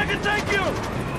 I can take you!